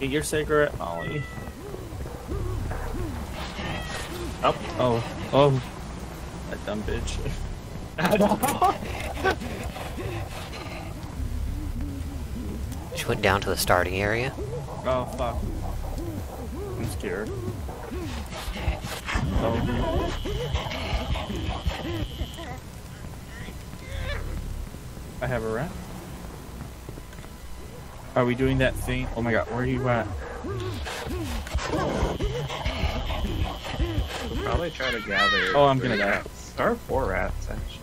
Get your cigarette, Molly. Oh. Oh. Oh. That dumb bitch. She went down to the starting area. Oh, fuck. I'm scared. Oh. I have a rat. Are we doing that thing? Oh my god, where are you at? We'll probably try to gather. Oh, I'm gonna die. Or four rats, actually.